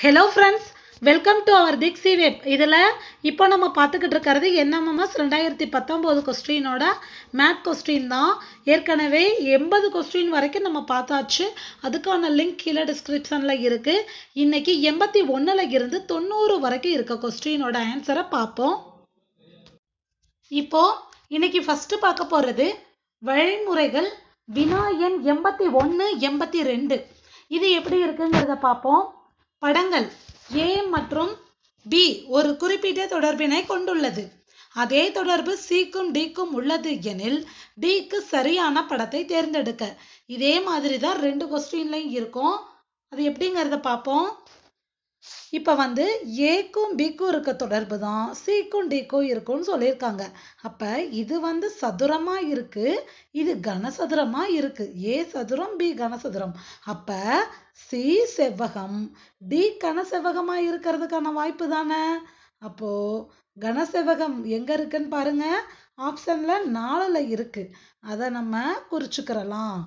Hello friends welcome to our திக்ஸி web இதில் இப்போ நம்ம பார்த்துக்கிட்டு இருக்கிறது என்எம்எம்எஸ் ரெண்டாயிரத்தி பத்தொம்போது கொஸ்டினோட மேத் கொஸ்டின் தான். ஏற்கனவே எண்பது கொஸ்டின் வரைக்கும் நம்ம பார்த்தாச்சு. அதுக்கான லிங்க் கீழே டிஸ்கிரிப்ஷனில் இருக்குது இன்றைக்கி எண்பத்தி ஒன்றில் இருந்து தொண்ணூறு வரைக்கும் இருக்க கொஸ்டினோட ஆன்சரை பார்ப்போம். இப்போ இன்னைக்கு ஃபஸ்ட்டு பார்க்க போகிறது வழிமுறைகள் வினா எண் எண்பத்தி ஒன்று எண்பத்தி ரெண்டு. இது எப்படி இருக்குங்கிறத பார்ப்போம். படங்கள். ஏ மற்றும் பி ஒரு குறிப்பிட்ட தொடர்பினை கொண்டுள்ளது. அதே தொடர்பு சிக்கும் டிக்கும் உள்ளது எனில் டிக்கு சரியான படத்தை தேர்ந்தெடுக்க. இதே மாதிரி தான் ரெண்டு கொஸ்டின்லையும் இருக்கும். அது எப்படிங்கிறத பார்ப்போம். இப்போ வந்து ஏக்கும் பிக்கும் இருக்க தொடர்பு தான். சிக்கும் டிக்கும் இருக்கும்னு சொல்லியிருக்காங்க. அப்போ இது வந்து சதுரமாக இருக்குது இது கனசதுரமாக இருக்கு. ஏ சதுரம் பி கனசதுரம். அப்போ சி செவ்வகம். டி கனசெவ்வகமாக இருக்கிறதுக்கான வாய்ப்பு தானே? அப்போ கனசெவ்வகம் எங்கே இருக்குன்னு பாருங்க. ஆப்ஷனில் நாலில் இருக்குது அதை நம்ம குறிச்சுக்கிறலாம்.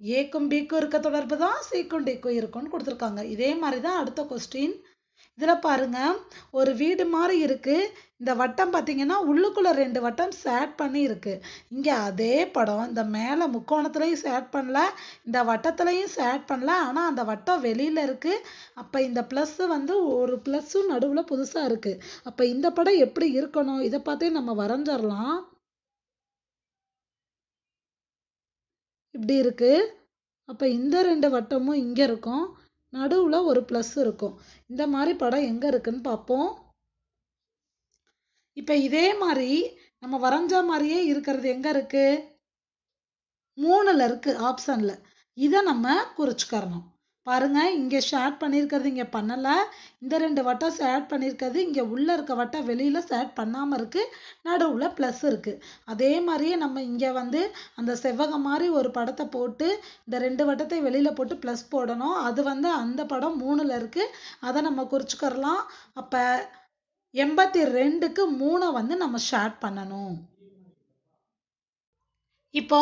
ஏக்கும் பிக்கும் இருக்க தொடர்பு தான் சீக்கும் டிக்கும் இருக்கும்னு கொடுத்துருக்காங்க. இதே மாதிரி தான் அடுத்த கொஸ்டின் இதில் பாருங்க ஒரு வீடு மாதிரி இருக்குது இந்த வட்டம் பார்த்தீங்கன்னா உள்ளுக்குள்ளே ரெண்டு வட்டம் சேட் பண்ணி இருக்குது இங்கே அதே படம். இந்த மேலே முக்கோணத்துலையும் சேட் பண்ணல இந்த வட்டத்துலையும் சேட் பண்ணல. ஆனால் அந்த வட்டம் வெளியில் இருக்குது அப்போ இந்த ப்ளஸ்ஸு வந்து ஒரு ப்ளஸ்ஸும் நடுவில் புதுசாக இருக்குது அப்போ இந்த படம் எப்படி இருக்கணும்? இதை பார்த்தே நம்ம வரைஞ்சிடலாம் இப்படி இருக்குது அப்போ இந்த ரெண்டு வட்டமும் இங்கே இருக்கும். நடுவில் ஒரு ப்ளஸ் இருக்கும். இந்த மாதிரி படம் எங்கே இருக்குன்னு பார்ப்போம். இப்போ இதே மாதிரி நம்ம வரைஞ்ச மாதிரியே இருக்கிறது எங்கே இருக்குது மூணில் இருக்குது ஆப்ஷனில் இதை நம்ம குறிச்சுக்கறணும். பாருங்க இங்கே ஷேட் பண்ணியிருக்கிறது இங்கே பண்ணலை. இந்த ரெண்டு வட்டம் ஷேட் பண்ணியிருக்கிறது இங்கே உள்ளே இருக்க வட்டம் வெளியில் ஷேட் பண்ணாமல் இருக்குது நடுவில் ப்ளஸ் இருக்குது அதே மாதிரியே நம்ம இங்கே வந்து அந்த செவ்வகம் மாதிரி ஒரு படத்தை போட்டு இந்த ரெண்டு வட்டத்தை வெளியில் போட்டு ப்ளஸ் போடணும். அது வந்து அந்த படம் மூணில் இருக்குது அதை நம்ம குறிச்சிக்கிறலாம். அப்போ எண்பத்தி ரெண்டுக்கு மூணை வந்து நம்ம ஷேட் பண்ணணும். இப்போ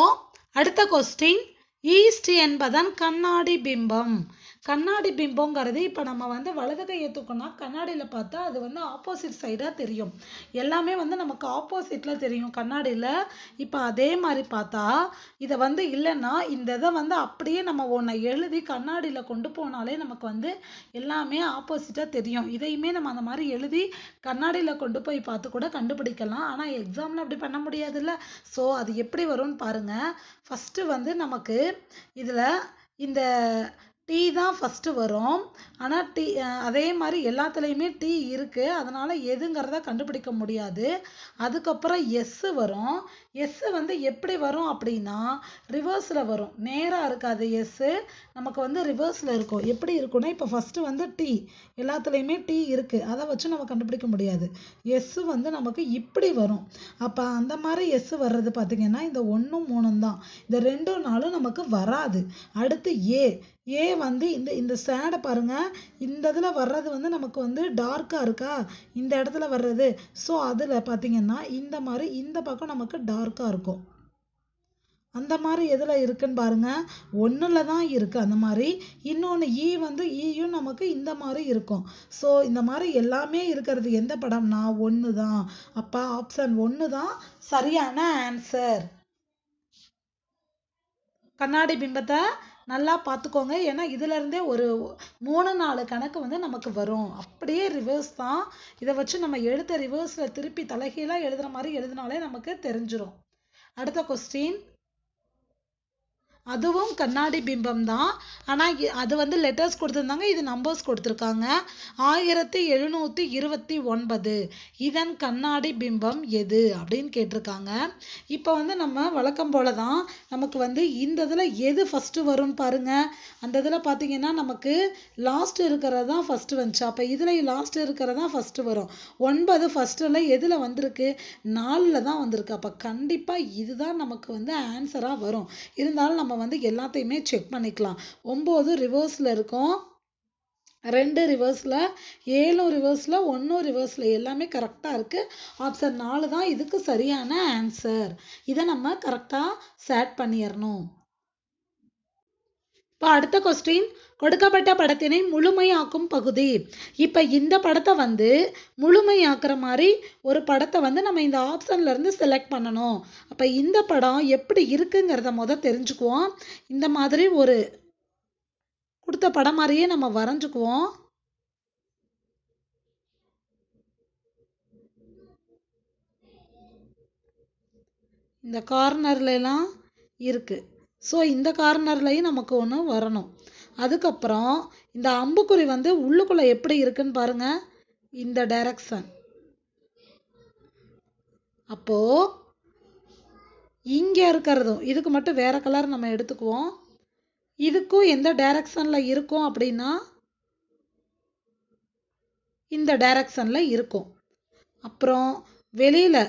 அடுத்த கொஸ்டின் ஈஸ்ட் என்பதன் கண்ணாடி பிம்பம். கண்ணாடி பிம்பங்கிறது இப்போ நம்ம வந்து வலது கையை தூக்கினா கண்ணாடியில் பார்த்தா அது வந்து ஆப்போசிட் சைடாக தெரியும். எல்லாமே வந்து நமக்கு ஆப்போசிட்டில் தெரியும். கண்ணாடியில் இப்போ அதே மாதிரி பார்த்தா இதை வந்து இல்லைன்னா இந்த இதை வந்து அப்படியே நம்ம ஒன்றை எழுதி கண்ணாடியில் கொண்டு போனாலே நமக்கு வந்து எல்லாமே ஆப்போசிட்டாக தெரியும். இதையுமே நம்ம அந்த மாதிரி எழுதி கண்ணாடியில் கொண்டு போய் பார்த்து கூட கண்டுபிடிக்கலாம். ஆனால் எக்ஸாமில் அப்படி பண்ண முடியாதுல்ல. ஸோ அது எப்படி வரும்னு பாருங்கள் ஃபஸ்ட்டு வந்து நமக்கு இதில் இந்த டீ தான் ஃபஸ்ட்டு வரும். ஆனால் டீ அதே மாதிரி எல்லாத்துலேயுமே டீ இருக்குது அதனால் எதுங்கிறத கண்டுபிடிக்க முடியாது. அதுக்கப்புறம் எஸ்ஸு வரும். எஸ்ஸு வந்து எப்படி வரும் அப்படின்னா ரிவர்ஸில் வரும். நேராக இருக்காது எஸ்ஸு நமக்கு வந்து ரிவர்ஸில் இருக்கும். எப்படி இருக்கும்னா இப்போ ஃபஸ்ட்டு வந்து டீ எல்லாத்துலேயுமே டீ இருக்குது அதை வச்சு நம்ம கண்டுபிடிக்க முடியாது. எஸ்ஸு வந்து நமக்கு இப்படி வரும். அப்போ அந்த மாதிரி எஸ்ஸு வர்றது பார்த்திங்கன்னா இந்த ஒன்றும் மூணும் தான். இந்த ரெண்டும் நாளும் நமக்கு வராது. அடுத்து ஏ ஏ வந்து இந்த இந்த சேடை பாருங்க இந்த இதில் வர்றது வந்து நமக்கு வந்து டார்க்காக இருக்கா? இந்த இடத்துல வர்றது. ஸோ அதில் பார்த்திங்கன்னா இந்த மாதிரி இந்த பக்கம் நமக்கு டார்க்காக இருக்கும். அந்த மாதிரி எதில் இருக்குன்னு பாருங்க. ஒன்றில் தான் இருக்குது அந்த மாதிரி. இன்னொன்று ஈ e வந்து e ஈயும் நமக்கு இந்த மாதிரி இருக்கும். ஸோ இந்த மாதிரி எல்லாமே இருக்கிறது எந்த படம்னா ஒன்று தான் அப்போ ஆப்ஷன் ஒன்று தான் சரியான ஆன்சர் கண்ணாடி பிம்பத்தை நல்லா பார்த்துக்கோங்க ஏன்னா இதுல இருந்தே ஒரு மூணு நாலு கணக்கு வந்து நமக்கு வரும். அப்படியே ரிவர்ஸ் தான். இதை வச்சு நம்ம எழுத்த ரிவர்ஸில் திருப்பி தலைகீழாக எழுதுற மாதிரி எழுதினாலே நமக்கு தெரிஞ்சிடும் அடுத்த கொஸ்டின் அதுவும் கண்ணாடி பிம்பம் தான். ஆனால் அது வந்து லெட்டர்ஸ் கொடுத்துருந்தாங்க. இது நம்பர்ஸ் கொடுத்துருக்காங்க. ஆயிரத்தி எழுநூற்றி இருபத்தி ஒன்பது. இதன் கண்ணாடி பிம்பம் எது? அப்படின்னு கேட்டிருக்காங்க. இப்போ வந்து நம்ம வழக்கம் போல தான் நமக்கு வந்து இந்த இதில் எது ஃபஸ்ட்டு வரும்னு பாருங்க. அந்த இதில் பார்த்தீங்கன்னா நமக்கு லாஸ்ட் இருக்கிறது தான் ஃபஸ்ட்டு வந்துச்சு. அப்போ இதில் லாஸ்ட் இருக்கிறது தான் ஃபஸ்ட்டு வரும். ஒன்பது ஃபஸ்ட்டில் எதில் வந்திருக்கு? நாலில் தான் வந்திருக்கு. அப்போ கண்டிப்பாக இதுதான் நமக்கு வந்து ஆன்சராக வரும். இருந்தாலும் நம்ம வந்து எல்லாத்தையுமே செக் பண்ணிக்கலாம். ஒம்பது ரிவர்ஸில் இருக்கும். ரெண்டு ரிவர்ஸில் ஏழும் ரிவர்ஸில் ஒன்றும் ரிவர்ஸில் எல்லாமே கரெக்டாக இருக்குது ஆப்ஷன் நாலு தான் இதுக்கு சரியான ஆன்சர் இதை நம்ம கரெக்டாக சேட் பண்ணிடணும். இப்போ அடுத்த கொஸ்டின் கொடுக்கப்பட்ட படத்தினை முழுமையாக்கும் பகுதி. இப்போ இந்த படத்தை வந்து முழுமையாக்குற மாதிரி ஒரு படத்தை வந்து நம்ம இந்த ஆப்ஷன்லேருந்து செலக்ட் பண்ணணும். அப்போ இந்த படம் எப்படி இருக்குங்கிறத முத தெரிஞ்சுக்குவோம். இந்த மாதிரி ஒரு கொடுத்த படம் மாதிரியே நம்ம வரைஞ்சுக்குவோம். இந்த கார்னர்லாம் இருக்குது ஸோ இந்த கார்னர்லையும் நமக்கு ஒன்று வரணும். அதுக்கப்புறம் இந்த அம்புக்குறி வந்து உள்ளுக்குள்ளே எப்படி இருக்குன்னு பாருங்கள் இந்த டைரக்ஷன் அப்போது இங்கே இருக்கிறதும் இதுக்கு மட்டும் வேறு கலர் நம்ம எடுத்துக்குவோம். இதுக்கும் எந்த டைரக்ஷனில் இருக்கும் அப்படின்னா இந்த டைரக்ஷனில் இருக்கும். அப்புறம் வெளியில்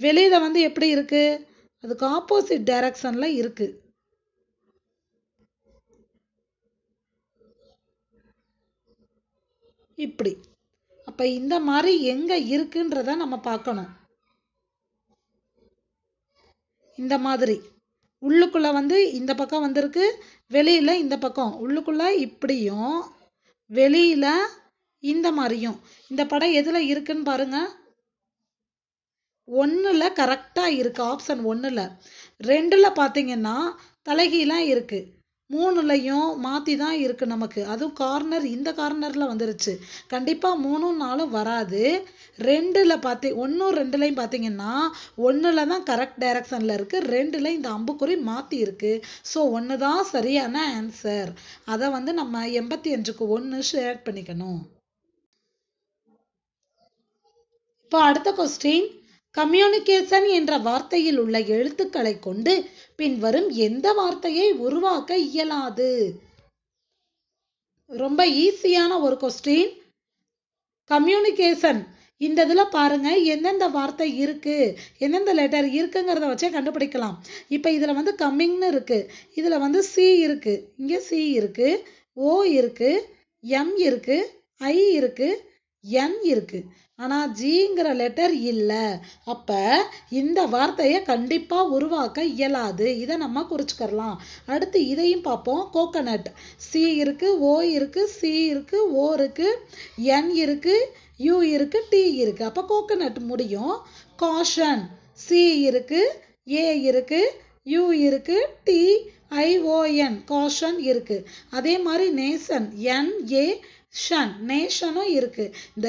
வெளியில் வந்து எப்படி இருக்குது அதுக்கு ஆப்போசிட் டைரக்ஷன்ல இருக்கு. இப்படி. அப்ப இந்த மாதிரி எங்க இருக்குன்றத நம்ம பார்க்கணும். இந்த மாதிரி. உள்ளுக்குள்ள வந்து இந்த பக்கம் வந்திருக்கு வெளியில இந்த பக்கம். உள்ளுக்குள்ள இப்படியும் வெளியில இந்த மாதிரியும். இந்த படம் எதுல இருக்குன்னு பாருங்க. ஒன்றில் கரெக்டாக இருக்குது ஆப்ஷன் ஒன்றில் ரெண்டில் பார்த்தீங்கன்னா தலைகீழாக இருக்குது மூணுலையும் மாற்றி தான் இருக்குது நமக்கு. அதுவும் கார்னர் இந்த கார்னரில் வந்துருச்சு. கண்டிப்பாக மூணும் நாளும் வராது. ரெண்டில் பார்த்தி ஒன்றும் ரெண்டுலையும் பார்த்தீங்கன்னா ஒன்றில் தான் கரெக்ட் டைரக்ஷனில் இருக்குது ரெண்டில் இந்த அம்புக்குறி மாற்றி இருக்குது ஸோ ஒன்று தான் சரியான ஆன்சர் அதை வந்து நம்ம எண்பத்தி அஞ்சுக்கு ஒன்று ஷேர் பண்ணிக்கணும். இப்போ அடுத்த கொஸ்டின் கம்யூனிகேஷன் என்ற வார்த்தையில் உள்ள எழுத்துக்களை கொண்டு பின்வரும் எந்த வார்த்தையை உருவாக்க இயலாது? ரொம்ப ஈஸியான ஒரு கொஸ்டின் கம்யூனிகேஷன். இந்த இதில் பாருங்க எந்தெந்த வார்த்தை இருக்கு எந்தெந்த லெட்டர் இருக்குங்கிறத வச்சே கண்டுபிடிக்கலாம். இப்போ இதில் வந்து கம்மிங்னு இருக்கு. இதில் வந்து சி இருக்கு. இங்கே சி இருக்கு. ஓ இருக்கு. எம் இருக்கு. ஐ இருக்குது என் இருக்கு. ஆனா ஜிங்கிற லெட்டர் இல்ல. அப்ப இந்த வார்த்தையை கண்டிப்பா உருவாக்க இயலாது. இதை நம்ம குறிச்சுக்கலாம் அடுத்து இதையும் பார்ப்போம். கோகனட் சி இருக்கு ஓ இருக்கு சி இருக்கு ஓ இருக்கு என் இருக்கு யூ இருக்கு டி இருக்கு. அப்ப கோகனட் முடியும். காஷன் சி இருக்கு ஏ இருக்கு யூ இருக்கு டி ஐஓஎன் காஷன் இருக்கு. அதே மாதிரி நேசன். என் ஏ ஷன் நேஷனும் இருக்கு. இந்த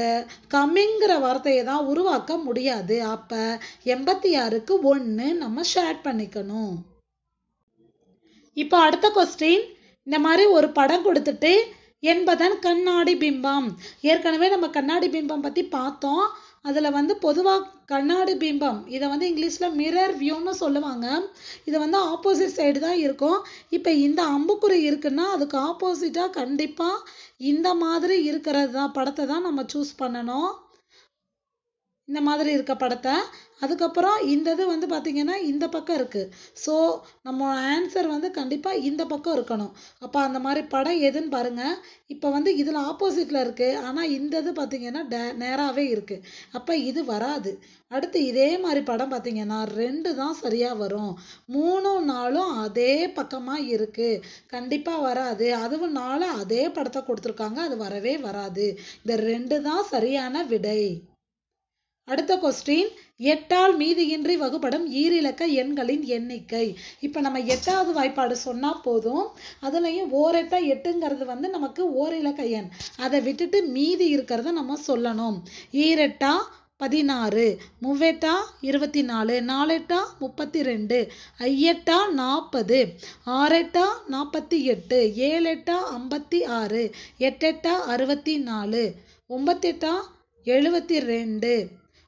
கம்மிங்கிற வார்த்தையை தான் உருவாக்க முடியாது. அப்ப எண்பத்தி ஆறுக்கு ஒன்று நம்ம ஷேர் பண்ணிக்கணும். இப்போ அடுத்த கொஸ்டின் இந்த மாதிரி ஒரு படம் கொடுத்துட்டு என்பதன் கண்ணாடி பிம்பம். ஏற்கனவே நம்ம கண்ணாடி பிம்பம் பத்தி பார்த்தோம். அதில் வந்து பொதுவாக கண்ணாடி பிம்பம் இதை வந்து இங்கிலீஷில் மிரர் வியூன்னு சொல்லுவாங்க. இது வந்து ஆப்போசிட் சைடு தான் இருக்கும். இப்போ இந்த அம்புக்குறி இருக்குன்னா அதுக்கு ஆப்போசிட்டாக கண்டிப்பாக இந்த மாதிரி இருக்கிறது தான் படத்தை தான் நம்ம சூஸ் பண்ணணும். இந்த மாதிரி இருக்க படத்தை. அதுக்கப்புறம் இந்த இது வந்து பார்த்திங்கன்னா இந்த பக்கம் இருக்குது ஸோ நம்ம ஆன்சர் வந்து கண்டிப்பாக இந்த பக்கம் இருக்கணும். அப்போ அந்த மாதிரி படம் எதுன்னு பாருங்கள் இப்போ வந்து இதில் ஆப்போசிட்டில் இருக்குது ஆனால் இந்த இது பார்த்திங்கன்னா டே- நேராகவே இருக்குது அப்போ இது வராது. அடுத்து இதே மாதிரி படம் பார்த்திங்கன்னா ரெண்டு தான் சரியாக வரும். மூணும் நாளும் அதே பக்கமாக இருக்குது கண்டிப்பாக வராது. அதுவும் நாளும் அதே படத்தை கொடுத்துருக்காங்க. அது வரவே வராது. இந்த ரெண்டு தான் சரியான விடை. அடுத்த கொஸ்டின் எட்டால் மீதியின்றி வகுப்படும் ஈரிலக்க எண்களின் எண்ணிக்கை. இப்போ நம்ம எட்டாவது வாய்ப்பாடு சொன்னால் போதும். அதுலேயும் ஓரெட்டா எட்டுங்கிறது வந்து நமக்கு ஓரிலக்க எண். அதை விட்டுட்டு மீதி இருக்கிறத நம்ம சொல்லணும். ஈரெட்டா பதினாறு மூவெட்டா இருபத்தி நாலு நாலெட்டா முப்பத்தி ரெண்டு ஐயெட்டா நாற்பது ஆறெட்டா நாற்பத்தி எட்டு ஏழெட்டா ஐம்பத்தி ஆறு எட்டெட்டா அறுபத்தி நாலு ஒன்பத்தெட்டா எழுபத்தி ரெண்டு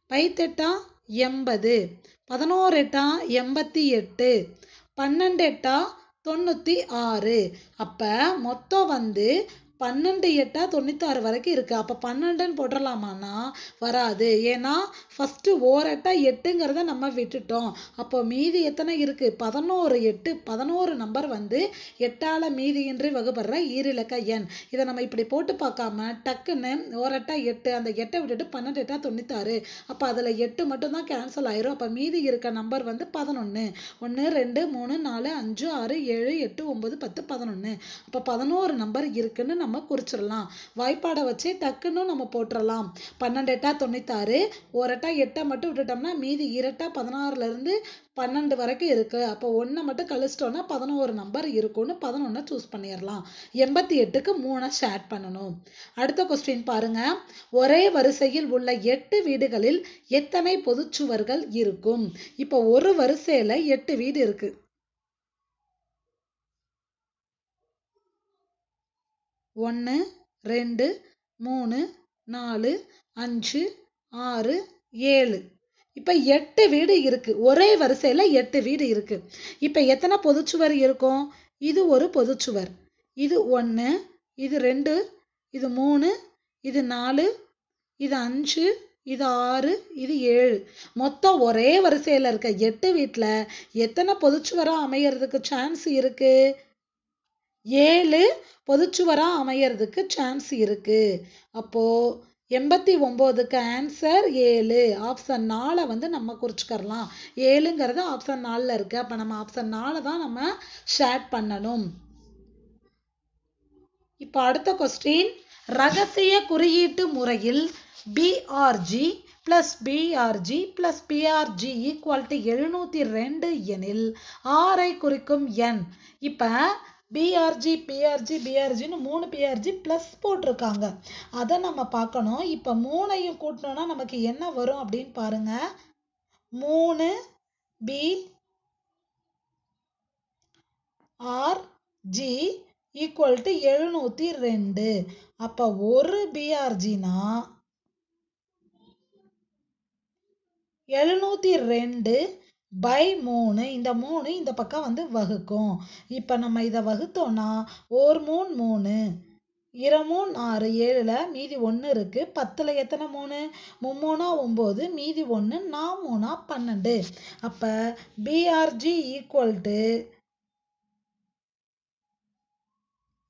பைத்தெட்டா எண்பது பதினோரெட்டா எண்பத்தி எட்டு பன்னெண்டெட்டா தொண்ணூற்றி ஆறு. அப்போ மொத்தம் வந்து பன்னெண்டு எட்டா தொண்ணூத்தாறு வரைக்கும் இருக்கு. அப்ப பன்னெண்டுன்னு போட்டுடலாமான்னா வராது. ஏன்னா ஃபர்ஸ்ட் ஓரெட்டா எட்டுங்கிறத நம்ம விட்டுட்டோம். அப்போ மீதி எத்தனை இருக்கு? பதினோரு எட்டு பதினோரு நம்பர் வந்து எட்டால மீதியின்றி வகுப்படுற ஈரிலக்க எண். இதை நம்ம இப்படி போட்டு பார்க்காம டக்குன்னு ஓரெட்டா எட்டு அந்த எட்டை விட்டுட்டு பன்னெண்டு எட்டா தொண்ணூத்தாறு. அப்போ அதுல எட்டு மட்டும் தான் கேன்சல் ஆயிரும். அப்போ மீதி இருக்க நம்பர் வந்து பதினொன்னு. ஒன்று ரெண்டு மூணு நாலு அஞ்சு ஆறு ஏழு எட்டு ஒன்பது பத்து பதினொன்னு. அப்போ பதினோரு நம்பர் இருக்குன்னு நம்ம குறிச்சிடலாம். வாய்ப்பாடை வச்சு டக்குன்னு நம்ம போட்டுறலாம். பன்னெண்டு எட்டா தொண்ணூத்தாறு ஒரு எட்டா எட்டை மட்டும் விட்டுட்டோம்னா மீதி இரட்டா பதினாறுல இருந்து பன்னெண்டு வரைக்கும் இருக்கு. அப்போ ஒன்றை மட்டும் கழிச்சிட்டோம்னா பதினோரு நம்பர் இருக்கும்னு பதினொன்றை சூஸ் பண்ணிடலாம். எண்பத்தி எட்டுக்கு மூணை ஷேர் பண்ணணும். அடுத்த கொஸ்டின் பாருங்க. ஒரே வரிசையில் உள்ள எட்டு வீடுகளில் எத்தனை பொதுச்சுவர்கள் இருக்கும்? இப்போ ஒரு வரிசையில எட்டு வீடு இருக்கு. ஒன்று ரெண்டு மூணு நாலு அஞ்சு ஆறு ஏழு. இப்போ எட்டு வீடு இருக்குது ஒரே வரிசையில் எட்டு வீடு இருக்குது இப்போ எத்தனை பொதுச்சுவர் இருக்கும்? இது ஒரு பொதுச்சுவர். இது ஒன்று இது ரெண்டு இது மூணு இது நாலு இது அஞ்சு இது ஆறு இது ஏழு. மொத்தம் ஒரே வரிசையில் இருக்க எட்டு வீட்டில் எத்தனை பொதுச்சுவராக அமையறதுக்கு சான்ஸ் இருக்குது ஏழு பொதுச்சுவரா அமையறதுக்கு சான்ஸ் இருக்கு. அப்போ எண்பத்தி ஒம்போதுக்கு ஆன்சர் ஏழு. ஆப்ஷன் நாலை வந்து நம்ம குறிச்சிக்கரலாம் ஏழுங்கிறது ஆப்ஷன் நாலில் இருக்கு. அப்போ நம்ம ஆப்ஷன் நாலை தான் நம்ம ஷேர் பண்ணணும். இப்போ அடுத்த கொஸ்டின் ரகசிய குறியீட்டு முறையில் BRG plus BRG plus BRG equal to எழுநூத்தி ரெண்டு எனில் ஆரை குறிக்கும் எண். இப்போ பிஆர்ஜி பிஆர்ஜி பிஆர்ஜின்னு மூணு பிஆர்ஜி ப்ளஸ் போட்டிருக்காங்க. அதை நம்ம பார்க்கணும். இப்போ மூணையும் கூட்டினோன்னா நமக்கு என்ன வரும் அப்படின்னு பாருங்க. மூணு B R G equal to எழுநூத்தி ரெண்டு. அப்போ ஒரு பிஆர்ஜினா எழுநூத்தி ரெண்டு பை மூணு இந்த மூணு இந்த பக்கம் வந்து வகுக்கும். இப்போ நம்ம இதை வகுத்தோம்னா ஓர் மூணு மூணு இரமூணு ஆறு ஏழில் மீதி ஒன்று இருக்குது பத்தில் எத்தனை மூணு மும்மூணா ஒம்பது. மீதி ஒன்று நான் மூணா பன்னெண்டு. அப்போ பிஆர்ஜி ஈக்குவல் டு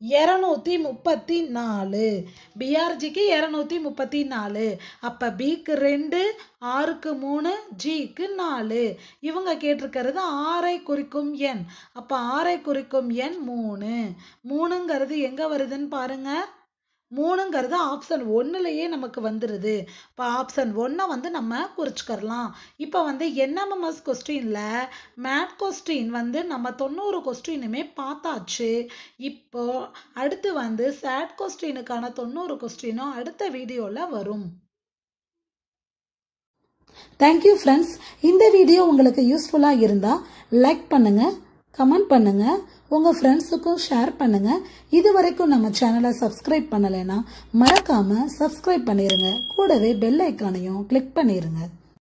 இரநூத்தி முப்பத்தி நாலு. பிஆர்ஜிக்கு இரநூத்தி முப்பத்தி நாலு. அப்போ பிக்கு ரெண்டு ஆறுக்கு மூணு ஜிக்கு நாலு. இவங்க கேட்டிருக்கிறது ஆறை குறிக்கும் எண். அப்போ ஆறை குறிக்கும் எண் மூணு. மூணுங்கிறது எங்கே வருதுன்னு பாருங்கள் மூணுங்கிறது ஆப்ஷன் ஒன்றுலையே நமக்கு வந்துடுது இப்போ ஆப்ஷன் ஒன்றை வந்து நம்ம குறிச்சிக்கிறலாம். இப்போ வந்து என்எம்எம்எஸ் கொஸ்டினில் மேட் கொஸ்டின் வந்து நம்ம தொண்ணூறு கொஸ்டினுமே பார்த்தாச்சு. இப்போ அடுத்து வந்து சேட் கொஸ்டினுக்கான தொண்ணூறு கொஸ்டினும் அடுத்த வீடியோவில் வரும். தேங்க்யூ ஃப்ரெண்ட்ஸ் இந்த வீடியோ உங்களுக்கு யூஸ்ஃபுல்லாக இருந்தால் லைக் பண்ணுங்கள் கமெண்ட் பண்ணுங்கள் உங்கள் ஃப்ரெண்ட்ஸுக்கும் ஷேர் பண்ணுங்கள் இது வரைக்கும் நம்ம சேனலை சப்ஸ்கிரைப் பண்ணலைன்னா மறக்காமல் சப்ஸ்கிரைப் பண்ணிடுங்க கூடவே பெல் ஐக்கானையும் கிளிக் பண்ணிடுங்க